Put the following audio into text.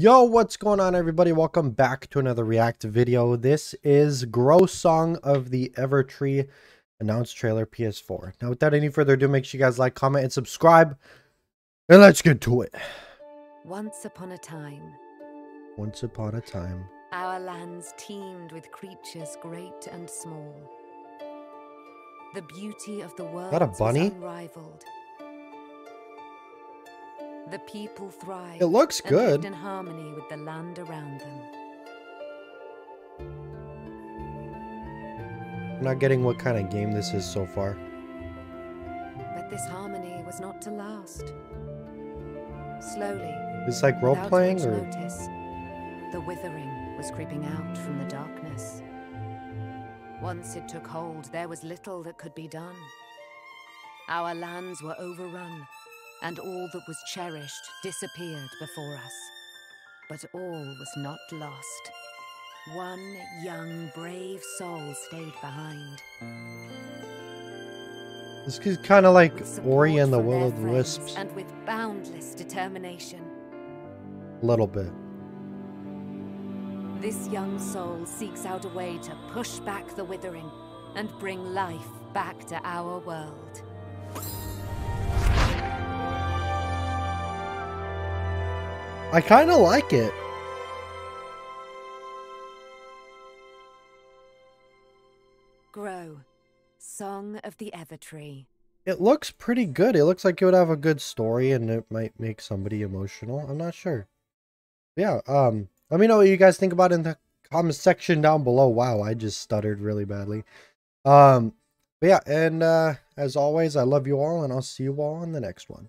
Yo, what's going on everybody? Welcome back to another react video. This is Grow Song of the Evertree announced trailer PS4. Now without any further ado, make sure you guys like, comment, and subscribe. And let's get to it. Once upon a time. Once upon a time. Our lands teemed with creatures great and small. The beauty of the world that a bunny? unrivaled. The people thrived. It looks good. in harmony with the land around them. I'm not getting what kind of game this is so far. But this harmony was not to last. Slowly. It's like role playing or notice, the withering was creeping out from the darkness. Once it took hold, there was little that could be done. Our lands were overrun and all that was cherished disappeared before us. But all was not lost. One young, brave soul stayed behind. This is kind of like Ori and the Will of the Wisps. And with boundless determination. A little bit. This young soul seeks out a way to push back the withering and bring life back to our world. I kind of like it. Grow, Song of the Evertree. It looks pretty good. It looks like it would have a good story and it might make somebody emotional. I'm not sure. Yeah, um, let me know what you guys think about in the comment section down below. Wow, I just stuttered really badly. Um, but yeah, and uh, as always, I love you all and I'll see you all in the next one.